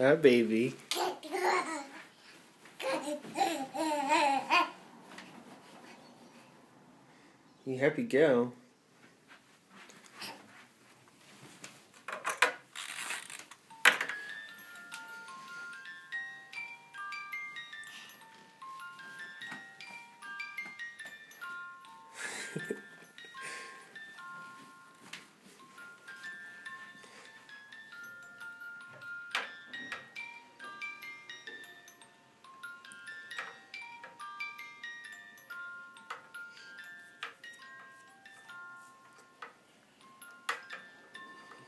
Hi, baby. You happy girl.